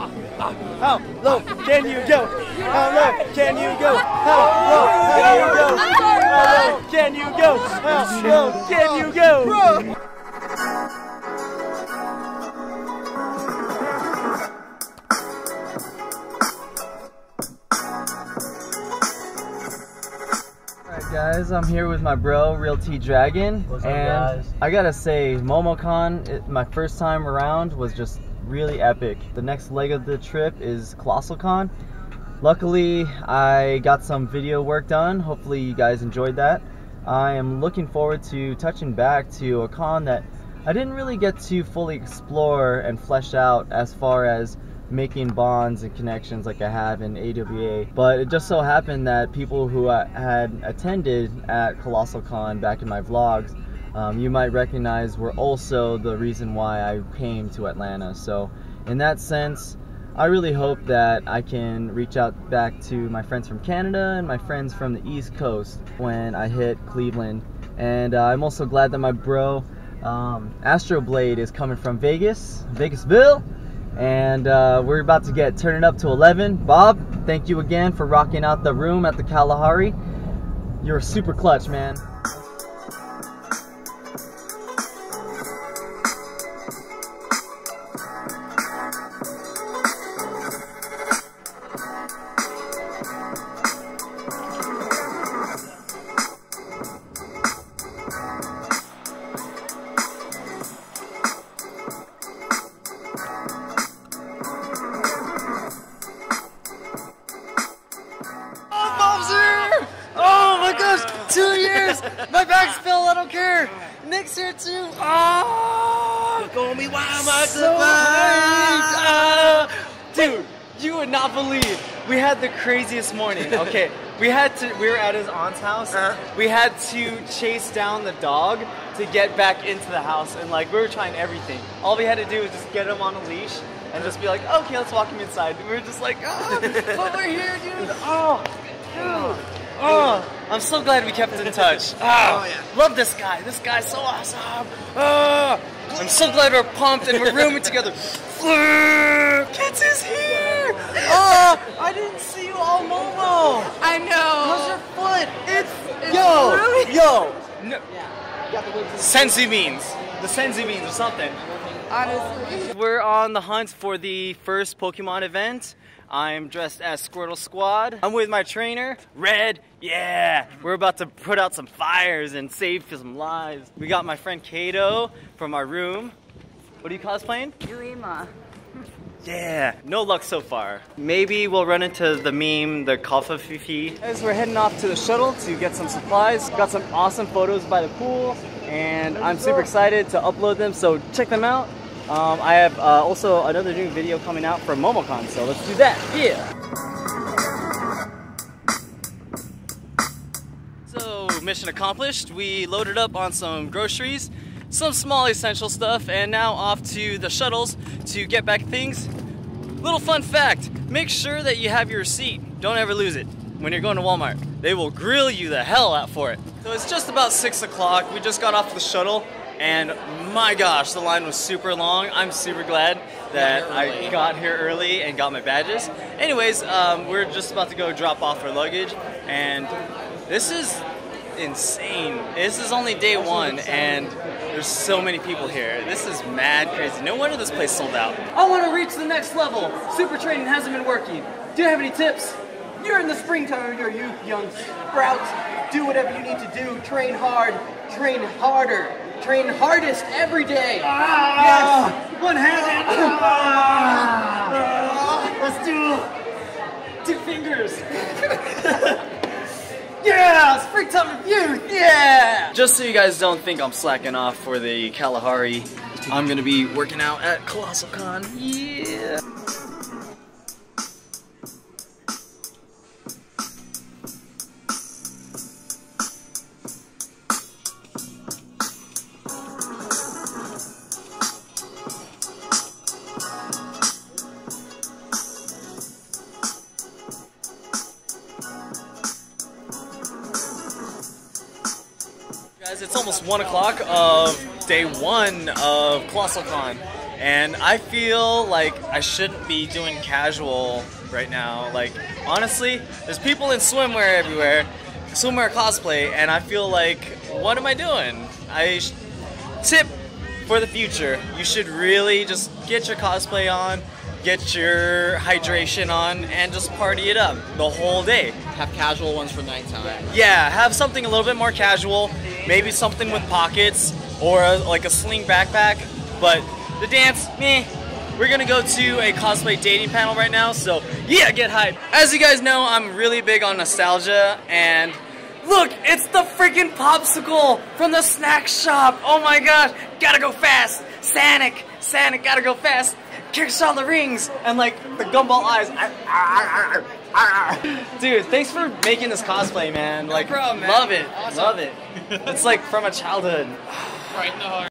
How low can you go? How low can you go? How low can you go? How low can you go? How low can you go? Alright guys, I'm here with my bro, Real T Dragon. What's up, and guys? I gotta say, MomoCon, it, my first time around was just really epic. The next leg of the trip is ColossalCon. Luckily, I got some video work done. Hopefully you guys enjoyed that. I am looking forward to touching back to a con that I didn't really get to fully explore and flesh out as far as making bonds and connections like I have in AWA. But it just so happened that people who I had attended at Colossal Con back in my vlogs, um, you might recognize were also the reason why I came to Atlanta. So in that sense, I really hope that I can reach out back to my friends from Canada and my friends from the East Coast when I hit Cleveland. And uh, I'm also glad that my bro um, Astro Blade is coming from Vegas, Vegasville, and uh, we're about to get turning up to 11. Bob, thank you again for rocking out the room at the Kalahari. You're super clutch, man. Two years! My back's filled, I don't care! Nick's here too! Oh! Gonna be wild, my So hyped! Ah! Dude, you would not believe. We had the craziest morning. Okay, we had to. We were at his aunt's house. Uh-huh. We had to chase down the dog to get back into the house, and like we were trying everything. All we had to do was just get him on a leash and just be like, okay, let's walk him inside. We were just like, oh, but we're here, dude. Oh, dude. Oh, I'm so glad we kept in touch. Oh, Oh, yeah. Love this guy. This guy's so awesome. Oh, I'm so glad we're pumped and we're rooming together. Kids is here. Oh, I didn't see you all Momo. I How's know. your foot? It's, It's yo, really- yo. No. Senzu beans. The senzu beans or something. Honestly. We're on the hunt for the first Pokemon event. I'm dressed as Squirtle Squad. I'm with my trainer, Red. Yeah, we're about to put out some fires and save some lives. We got my friend Kato from our room. What are you cosplaying? Yuima. Yeah, no luck so far. Maybe we'll run into the meme, the Kalfa Fifi. As we're heading off to the shuttle to get some supplies, got some awesome photos by the pool, and I'm super excited to upload them, so check them out. Um, I have uh, also another new video coming out from MomoCon, so let's do that. Yeah. So, mission accomplished. We loaded up on some groceries, some small essential stuff, and now off to the shuttles to get back things. Little fun fact make sure that you have your receipt. Don't ever lose it when you're going to Walmart. They will grill you the hell out for it. So it's just about 6 o'clock. We just got off the shuttle, and my gosh, the line was super long. I'm super glad that I got here early and got my badges. Anyways, um, we're just about to go drop off our luggage, and this is insane. This is only day one, and there's so many people here. This is mad crazy. No wonder this place sold out. I want to reach the next level. Super training hasn't been working. Do you have any tips? You're in the springtime of your youth, young sprouts. Do whatever you need to do. Train hard. Train harder. Train hardest every day. yes. Ah, one handed. Ah, let's do two fingers. Yeah, springtime of youth, yeah! Just so you guys don't think I'm slacking off for the Kalahari, I'm gonna be working out at Colossal Con, yeah! Guys, it's almost one o'clock of day one of Colossal Con, And I feel like I shouldn't be doing casual right now. Like, honestly, there's people in swimwear everywhere, swimwear cosplay, and I feel like, what am I doing? I tip for the future. You should really just get your cosplay on, get your hydration on, and just party it up the whole day. Have casual ones for nighttime. Yeah, have something a little bit more casual, maybe something with pockets or a, like a sling backpack. But the dance, meh. We're gonna go to a cosplay dating panel right now, so yeah, get hype. As you guys know, I'm really big on nostalgia, and look, it's the freaking popsicle from the snack shop. Oh my gosh, gotta go fast. Sonic, Sonic, gotta go fast. Kicks all the rings and like the gumball eyes. Dude, thanks for making this cosplay, man. Like, problem, man. love it, Awesome. love it. It's like from a childhood. Right in the heart.